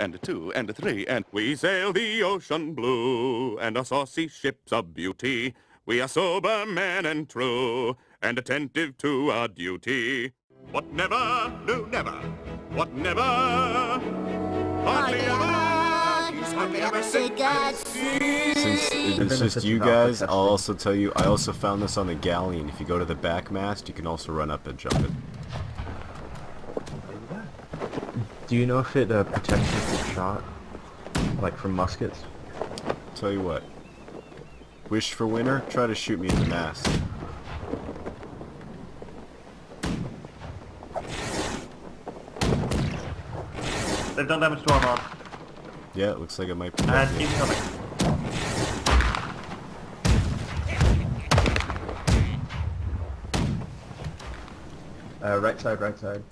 and a two, and a three, and we sail the ocean blue, and our saucy ship's a beauty. We are sober men and true, and attentive to our duty. What never, no never, what never, hardly ever, he's hardly ever sick at sea. Since it's just you guys, I'll also tell you, I also found this on the galleon. If you go to the back mast, you can also run up and jump it. Do you know if it uh, protects you from shot? Like from muskets? Tell you what. Wish for winter, try to shoot me in the mask. They've done damage to our mast. Yeah, it looks like it might be. And keep coming. Uh, right side, right side.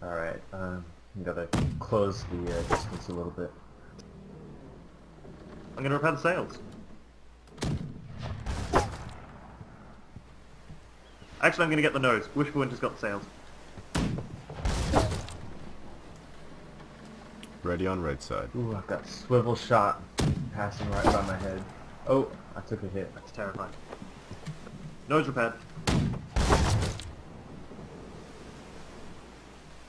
Alright, um, gotta close the uh, distance a little bit. I'm gonna repair the sails. Actually, I'm gonna get the nose. Wish for Winter's got the sails. Ready on right side. Ooh, I've got swivel shot passing right by my head. Oh, I took a hit. That's terrifying. Nose repaired.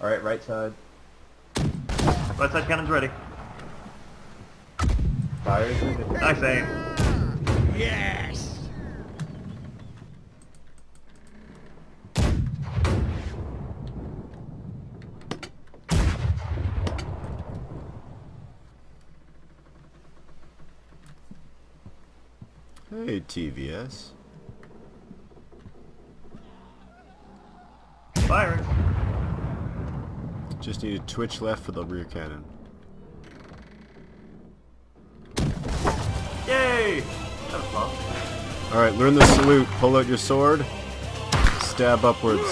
Alright, right side. Right side cannon's ready. Fire. Nice aim. Yes! Hey, TVS. Firing. Just need a twitch left for the rear cannon. Yay! That was fun. Alright, learn the salute. Pull out your sword. Stab upwards.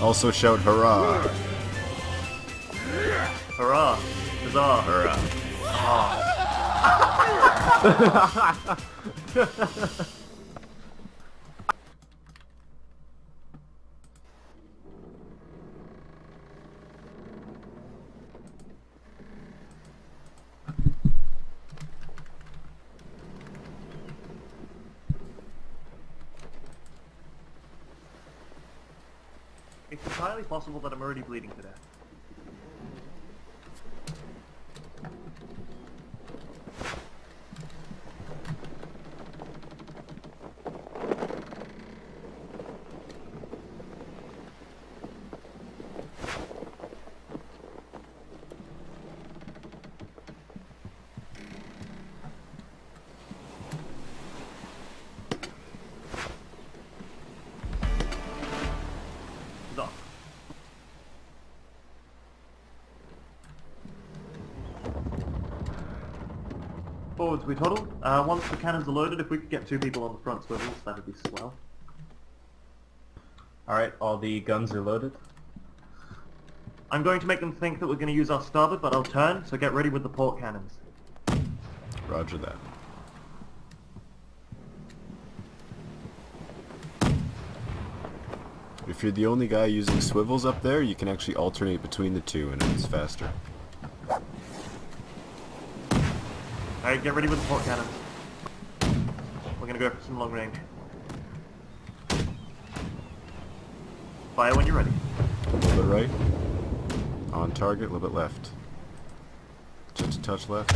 Also shout hurrah. Hurrah! Huzzah! Hurrah! It's entirely possible that I'm already bleeding to death. Huzzah. Forwards we toddle. Uh, once the cannons are loaded, if we could get two people on the front swivels, that would be swell. Alright, all the guns are loaded. I'm going to make them think that we're going to use our starboard, but I'll turn, so get ready with the port cannons. Roger that. If you're the only guy using swivels up there, you can actually alternate between the two and it's faster. Alright, get ready with the port cannon. We're going to go for some long range. Fire when you're ready. A little bit right. On target, a little bit left. Just a touch left.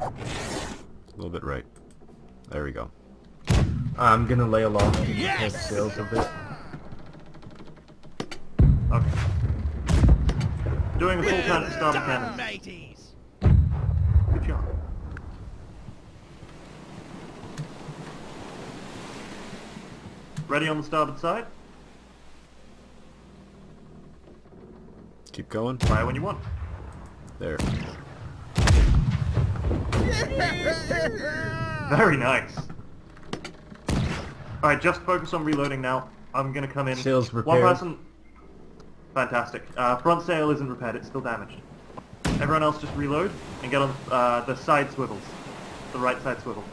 A little bit right. There we go. I'm gonna lay aloft and yes! the sails a bit. Okay. Doing a full turn at the starboard cannon. mateys! Good job. Ready on the starboard side? Keep going. Fire when you want. There. Very nice. Alright, just focus on reloading now. I'm gonna come in. Sails One person. Fantastic. Uh, front sail isn't repaired, it's still damaged. Everyone else just reload and get on uh, the side swivels. The right side swivel.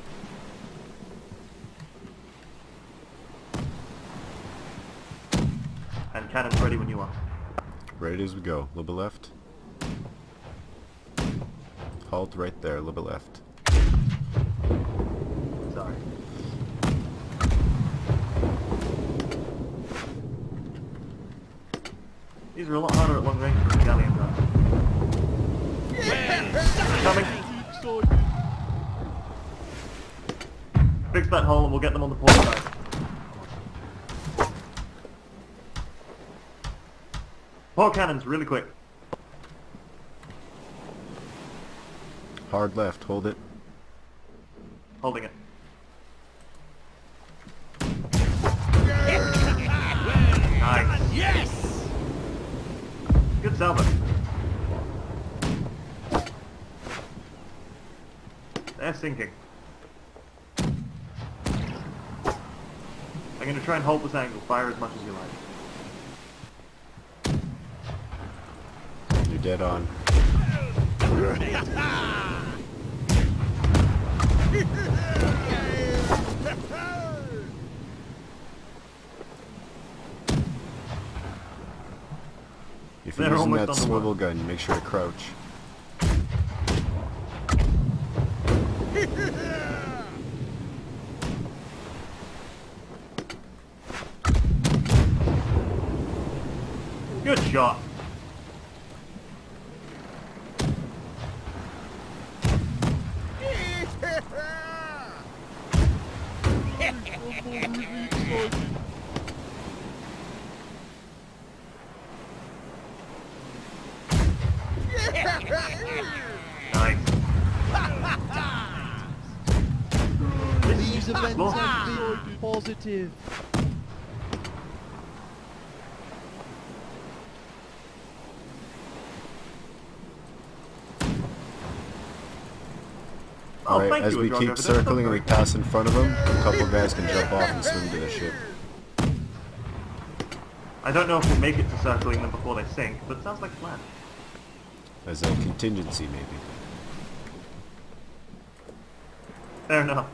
And cannons ready when you are. Ready as we go. A little bit left. Halt right there, a little bit left. These are a lot harder at long range than the galleons are. Coming. Fix that hole and we'll get them on the port side. Port cannons, really quick. Hard left, hold it. Holding it. Good salvo. They're sinking. I'm gonna try and hold this angle. Fire as much as you like. You're dead on. If you're They're using that swivel gun, make sure to crouch. Good shot. Nice. These events Well- have been positive. Oh, as you, we keep circling and we pass in front of them, a couple guys can jump off and swim to the ship. I don't know if we'll make it to circling them before they sink, but it sounds like a plan. As a contingency, maybe. Fair enough.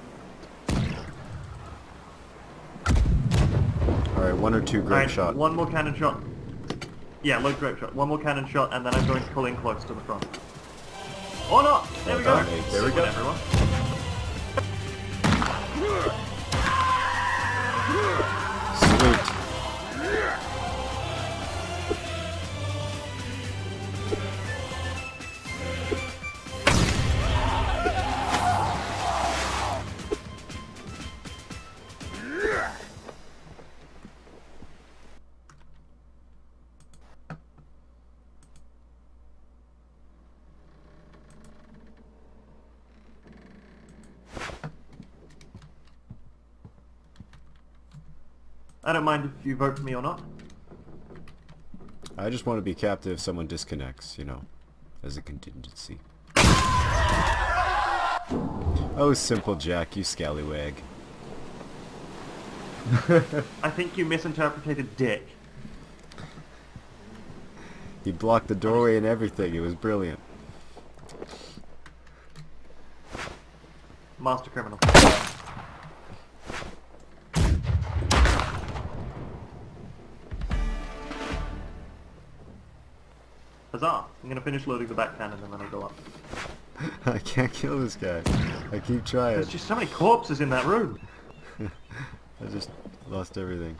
Alright, one or two great Alright, shot. one more cannon shot. Yeah, load grape shot. One more cannon shot, and then I'm going to pull in close to the front. Or not! There we go! There we go. Everyone. I don't mind if you vote for me or not. I just want to be captive if someone disconnects, you know, as a contingency. Oh, simple Jack, you scallywag. I think you misinterpreted dick. He blocked the doorway and everything. It was brilliant. Master criminal. I'm gonna finish loading the back cannon and then I'll go up. I can't kill this guy. I keep trying. There's just so many corpses in that room. I just lost everything.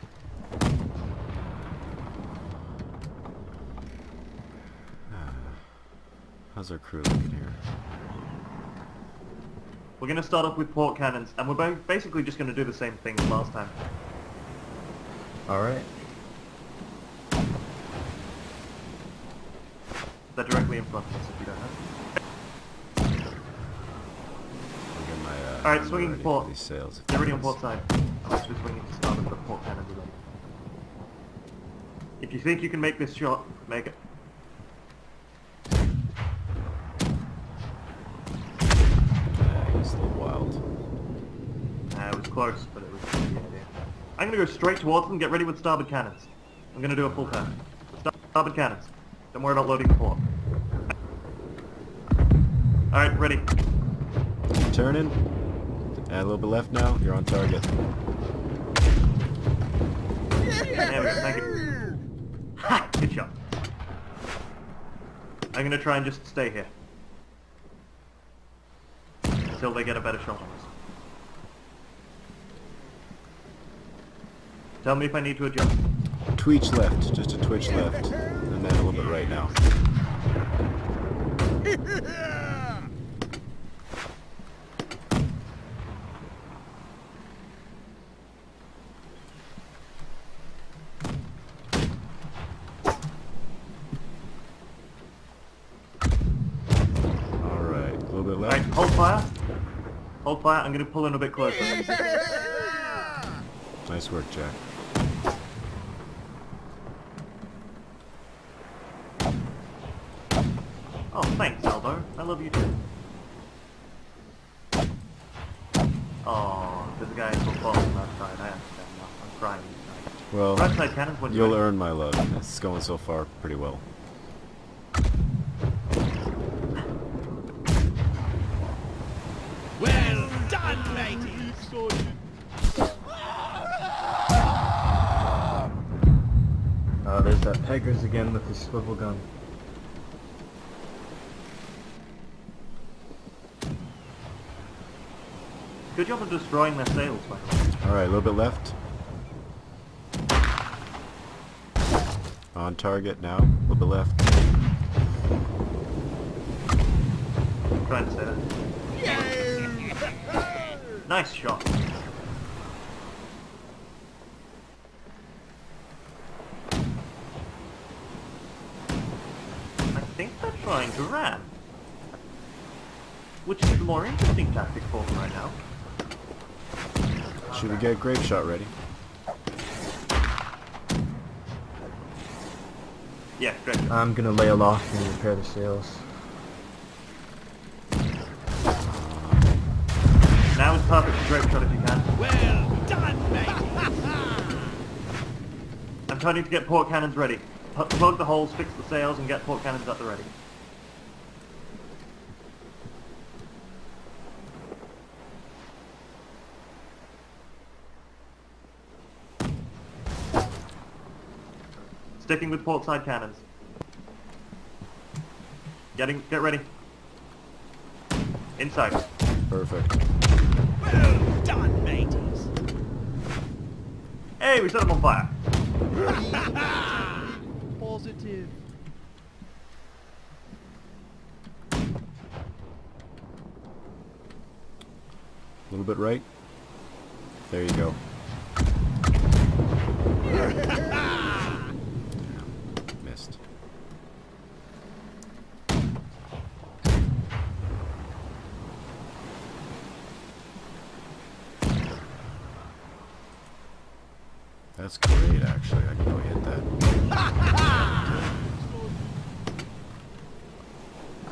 How's our crew looking here? We're gonna start off with port cannons, and we're ba- basically just gonna do the same thing as last time. Alright. They're directly in front of us if you don't know. Uh, Alright, swinging port. These sails. They're on port side. Swinging to port. If you think you can make this shot, make it. Uh, close, but it was the idea. I'm gonna go straight towards them, get ready with starboard cannons. I'm gonna do a full turn. Star- Starboard cannons. Don't worry about loading the port. Alright, ready. Turning. Add a little bit left now. You're on target. There we go, thank you. Ha! Good shot. I'm gonna try and just stay here. Until they get a better shot on us. Tell me if I need to adjust. Twitch left. Just a twitch left. And then a little bit right now. Alright, a little bit left. hold fire. Hold fire, I'm gonna pull in a bit closer. Nice work, Jack. Oh, thanks, I love you too. Oh, there's a guy in football on that side. I understand now. I'm crying inside. Well, Right cannons, what you you'll earn my love. It's going so far pretty well. Well done, matey! Oh, there's that Peggers again with his swivel gun. Good job of destroying their sails, by the way. Alright, a little bit left. On target now. A little bit left. I'm trying to say that. Nice shot. I think they're trying to ram. Which is the more interesting tactic for them right now. Should we get grape shot ready? Yeah, great. I'm gonna lay aloft and repair the sails. Now is perfect for grape shot if you can. Well done, mate! I'm turning to get port cannons ready. P- plug the holes, fix the sails, and get port cannons at the ready. Sticking with port side cannons. Getting, get ready. Inside. Perfect. Well done, mateys! Hey, we set them on fire. Positive. A little bit right. There you go. That's great, actually. I can go hit that.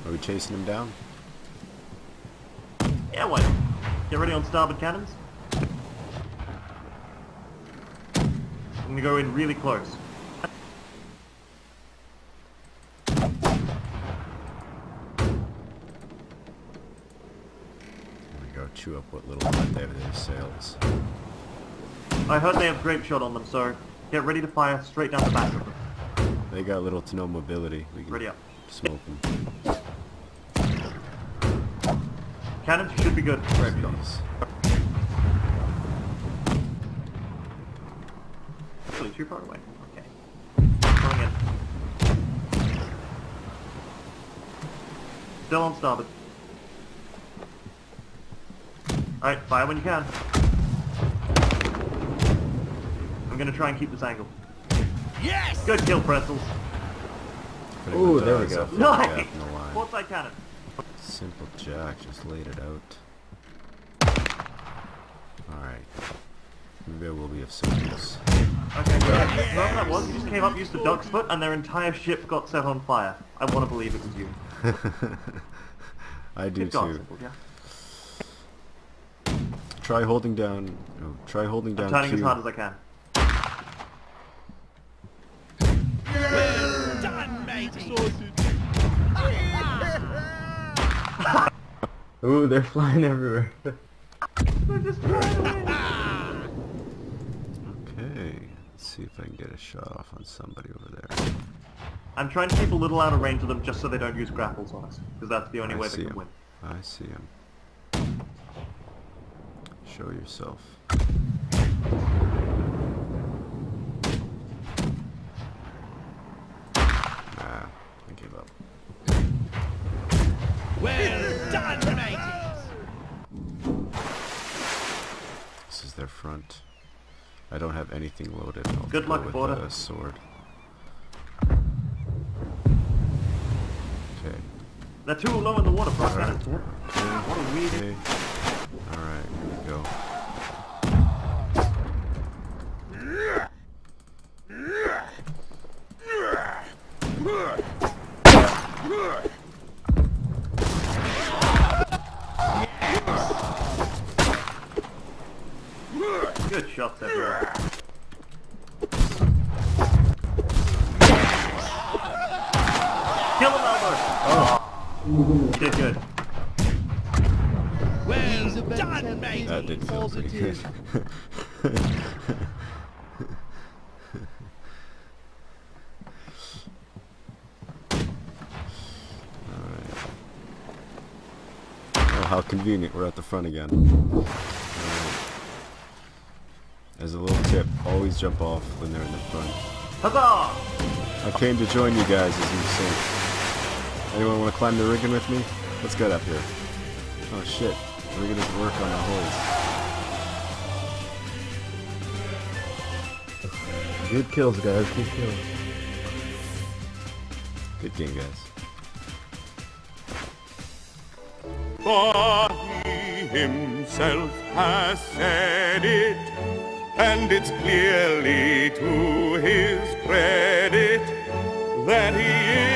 Are we chasing him down? Yeah, why? Get ready on starboard cannons. I'm gonna go in really close. There we go. Chew up what little blood they have in their sails. I heard they have grape shot on them, so get ready to fire straight down the back of them. They got little to no mobility. We can Ready up. smoke them. Cannons should be good for grape shot. Actually, too far away. Okay. Going in. Still on starboard. Alright, fire when you can. I'm gonna try and keep this angle. Yes! Good kill, pretzels. Putting Ooh, there we go. up in the gap Nice! in the side cannon. Simple Jack just laid it out. Alright. Maybe I will be of some use. Okay, yeah. whoever that was you just came up, used the duck's foot, and their entire ship got set on fire. I want to believe it was you. I do Good God, too. Simple, yeah. Try holding down. No, try holding I'm down turning Q. as hard as I can. Well done, matey! Ooh, they're flying everywhere. They're just flying away. Okay, let's see if I can get a shot off on somebody over there. I'm trying to keep a little out of range of them just so they don't use grapples on us, because that's the only I way they can him. win. I see him. Show yourself. Nah, I give up. Well done, mateys. This is their front. I don't have anything loaded. I'll Good go luck, with Border. a sword. Okay. They're too low in the water, Frost Alright. Cannon. What a weed. Okay. Alright, here we go. Good shots everywhere. Kill him, Albert! Oh. You did good. Well done, campaign. matey. That did feel pretty good. Alright. Oh, how convenient. We're at the front again. Alright. As a little tip, always jump off when they're in the front. Huzzah! I came to join you guys as you sink. Anyone want to climb the rigging with me? Let's get up here. Oh shit, the rigging doesn't work on the holes. Good kills, guys. Good kills. Good game, guys. For he himself has said it, and it's clearly to his credit that he is.